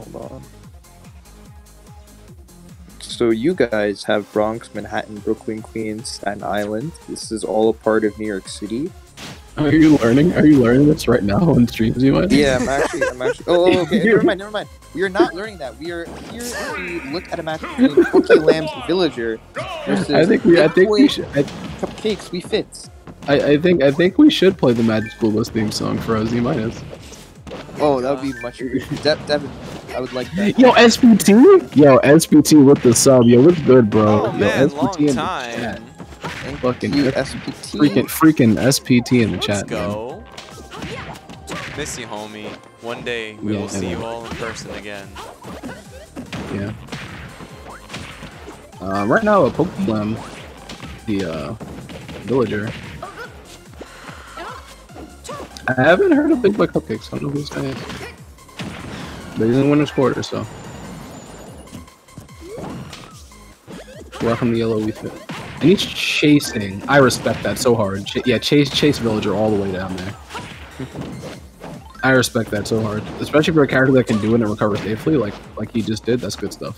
hold on. So you guys have Bronx, Manhattan, Brooklyn, Queens, Staten Island. This is all a part of New York City. Are you learning? Are you learning this right now on streams? You might. Yeah, I'm actually, I'm actually. Oh, oh, okay. Never mind, never mind. We are not learning that. We are here to look at a match between Pokelam's Villager versus I think we. I think we should. I, Cupcakes. Wii Fit. I, I think. I think we should play the Magic School Bus theme song for. You minus. Oh, that would be much. De- Devin, I would like that. Yo, SPT. Yo, SPT with the sub. Yo, what's good, bro? Oh Yo, man, SPT long in the time. chat. Fucking you, F- SPT. Freaking, freaking SPT in the Let's chat. man. go. Miss you, homie. One day we Yeah, will see you all in person again. Yeah. Uh, right now, a Pokelam, the uh, villager. I haven't heard of Big Boy Cupcakes. I don't know who this is. But he's in winner's quarter, so. Welcome to Yellow Wii Fit. And he's chasing. I respect that so hard. Ch- yeah, chase chase villager all the way down there. I respect that so hard, especially for a character that can do it and recover safely, like like he just did. That's good stuff.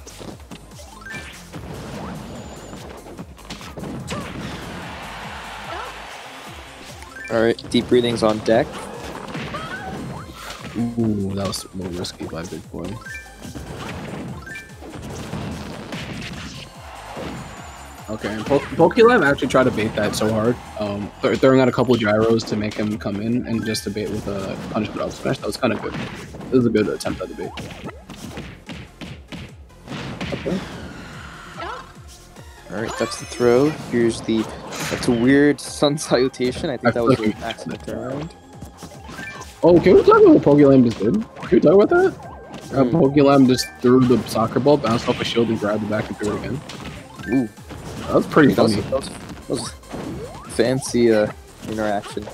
All right, deep breathings on deck. Ooh, that was a little risky by Big Boy. Okay, and po- Pokelam actually tried to bait that so hard, um, th- throwing out a couple gyros to make him come in and just to bait with a punishment up smash. That was kind of good. This is a good attempt at the bait. Okay. All right, that's the throw. Here's the. That's a weird sun salutation. I think that was an accident turnaround. Oh, can we talk about what Pokelam just did? Can we talk about that? Uh, Hmm. Just threw the soccer ball, bounced off a shield, and grabbed it back and threw it again. Ooh, That was pretty that was, funny. that was, that was fancy uh, interaction.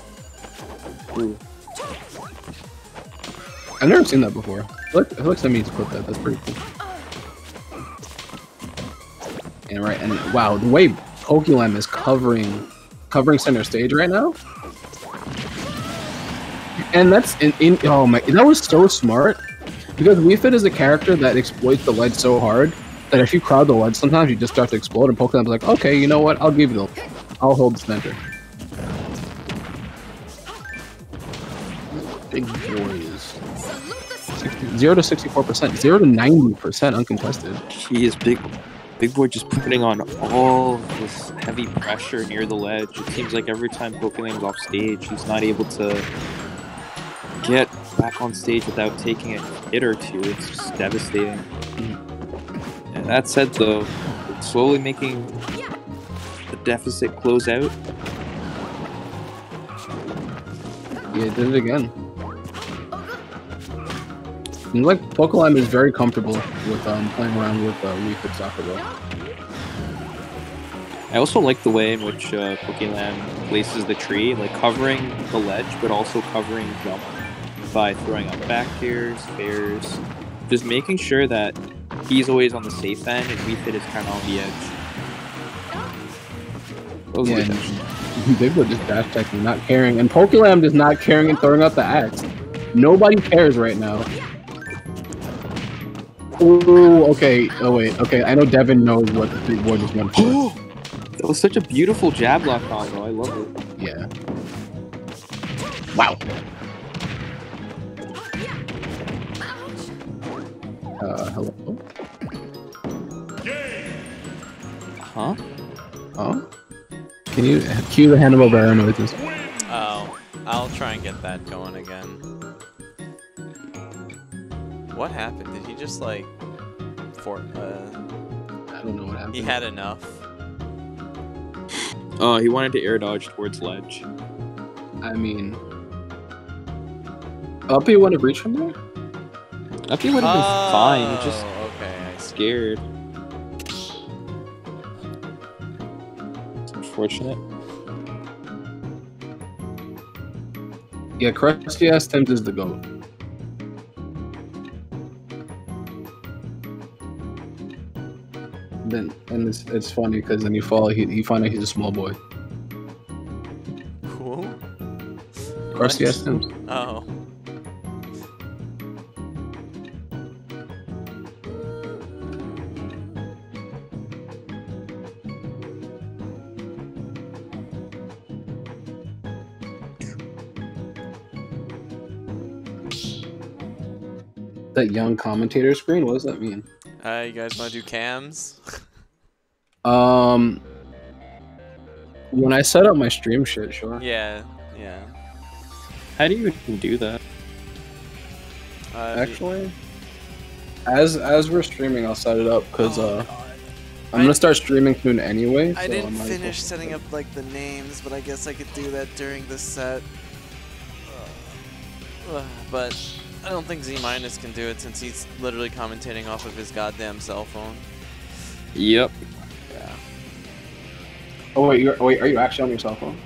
Ooh. I've never seen that before. I feel like, I feel like needs to put that. That's pretty cool. And right, and wow, the way Pokelam is covering covering center stage right now. And that's in, in oh my that was so smart. Because Wii Fit is a character that exploits the ledge so hard that if you crowd the ledge, sometimes you just start to explode and Pokelam's like, okay, you know what, I'll give you the I'll hold the center. Big boys. 60, 0 to 64%, 0 to 90% uncontested. He is big. Big boy just putting on all this heavy pressure near the ledge. It seems like every time Pokelam's off stage, he's not able to get back on stage without taking a hit or two. It's just devastating. And that said, though, slowly making the deficit close out. Yeah, did it again. And like Pokelam is very comfortable with um, playing around with uh, Fit Soccer Ball. I also like the way in which uh, Pokelam places the tree, like covering the ledge, but also covering jump by throwing up back airs, fairs, just making sure that he's always on the safe end and Wii is kind of on the edge. Was Yeah, good. Big Boy just dash checking, not caring, and Pokelam just not caring and throwing out the axe. Nobody cares right now. Ooh, okay. Oh wait, okay. I know Devin knows what the Big Boy just went for. that was such a beautiful jab lock combo. I love it. Yeah. Wow. Uh, hello. Huh? Huh? Can you cue the Hannibal Barrow noises? Oh, I'll try and get that going again. What happened? Did he just like for uh I don't know what happened. he had enough? Oh, he wanted to air dodge towards ledge. I mean, Uppy would to reached from there. Uppy would have been fine. He's just Oh, okay. Scared. It's unfortunate. Yeah, Krusty ass Tim's is the goat. Then and it's it's funny because then you follow he you find out he's a small boy. Cool. Krusty ass Tim's. Oh. That young commentator screen. What does that mean? Uh, you guys want to do cams? Um, when I set up my stream shit, sure. yeah, yeah. How do you even do that? Uh, Actually, as as we're streaming, I'll set it up because Oh, uh, God. I'm gonna start streaming soon anyway. I so didn't might as well- finish setting up like the names, but I guess I could do that during the set. Ugh, but I don't think Z minus can do it since he's literally commentating off of his goddamn cell phone. Yep. Yeah. Oh wait, you're, oh, wait, are you actually on your cell phone?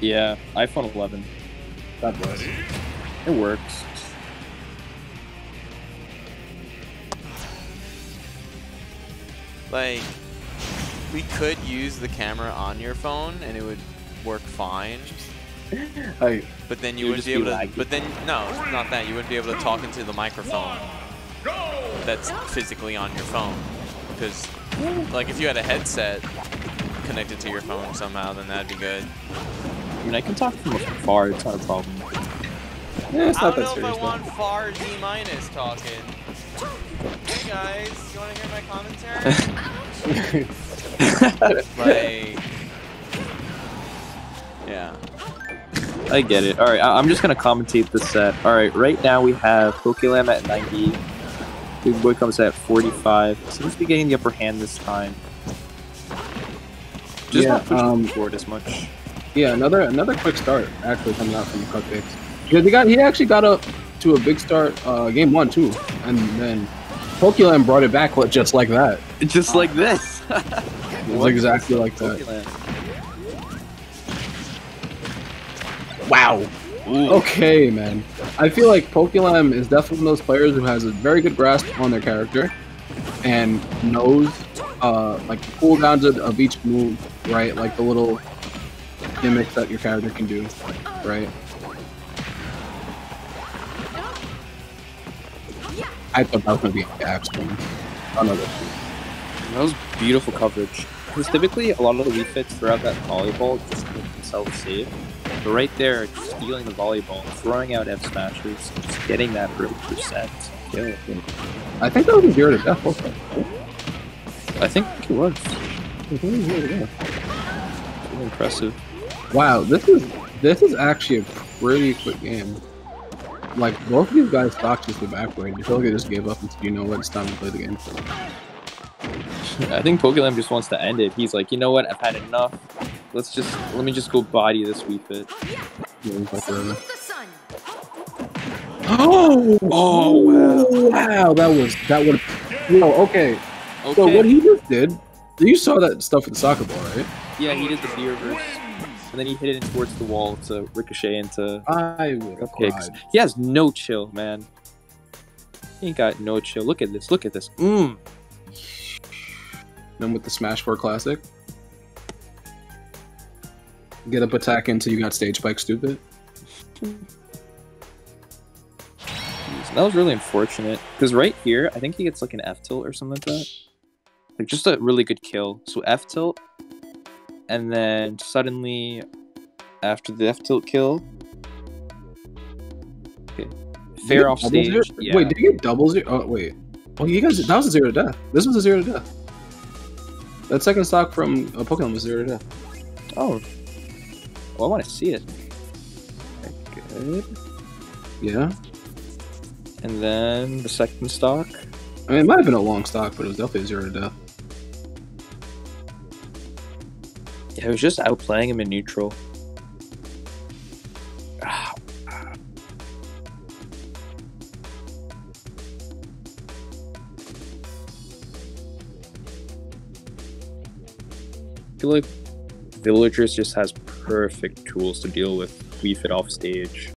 Yeah. iPhone 11. God bless. It works. Like, we could use the camera on your phone and it would work fine. But then you wouldn't be able to. But then no, not that. You wouldn't be able to talk into the microphone. That's physically on your phone. Because, like, if you had a headset connected to your phone somehow, then that'd be good. I mean, I can talk from afar. It's not a problem. yeah, it's I not don't that know if. I though. want far D minus talking. Hey guys, you want to hear my commentary? like, yeah. I get it. All right, I- I'm just gonna commentate the set. All right, right now we have Pokelam at 90. Big Boy comes at 45. Seems to be getting the upper hand this time. Just Yeah, not pushing um, forward as much. Yeah, another another quick start actually coming out from the Cupcakes. Yeah, they got he actually got up to a big start uh, game one too, and then Pokelam brought it back just like that. Just like this. It was exactly like that. Pokelam. Wow. Ooh. Okay, man. I feel like Pokelam is definitely one of those players who has a very good grasp on their character and knows uh, like the cooldowns of, of each move, right? Like the little gimmicks that your character can do, right? I thought that was gonna be a gap screen. Another That was beautiful coverage. Because typically, a lot of the Wii Fits throughout that volleyball just make themselves safe. But right there, stealing the volleyball, throwing out F smashers, just getting that early percent. kill. I think that was a zero to death also. I think it was. I think it was zero to death. Really impressive. Wow, this is this is actually a pretty quick game. Like both of these guys stock just the back way. I feel like they just gave up and said, you know what, it's time to play the game. I think Pokelam just wants to end it. He's like, you know what? I've had enough. Let's just let me just go body this Wii Fit. Yeah, it's like, Salute the sun. Oh, Oh, wow. wow, that was that would. Yo, okay. So what he just did, you saw that stuff with the soccer ball, right? yeah, he did the B-reverse, and then he hit it towards the wall to ricochet into I would have cupcakes. cried. He has no chill, man. He ain't got no chill. Look at this. Look at this. Mmm. Then with the Smash 4 Classic, get up attack until you got stage spike, stupid. That was really unfortunate. Because right here, I think he gets like an F tilt or something like that. Like just a really good kill. So F tilt, and then suddenly, after the F tilt kill, okay, fair off stage. Yeah. Wait, did he get double zero? Oh wait. Oh, you guys, that was a zero to death. This was a zero to death. That second stock from uh, Pokelam was zero to death. Oh. Well, I want to see it. Good. Yeah. And then the second stock. I mean, it might have been a long stock, but it was definitely zero to death. Yeah, I was just outplaying him in neutral. I feel like Villagers just has perfect tools to deal with Wii Fit off stage.